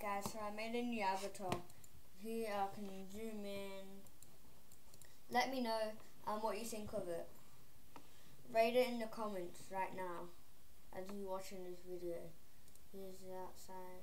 Guys, so I made a new avatar. Here I can zoom in. Let me know um, what you think of it. Rate it in the comments right now as you're watching this video. Here's the outside.